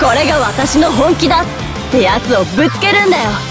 これが私の本気だってやつをぶつけるんだよ。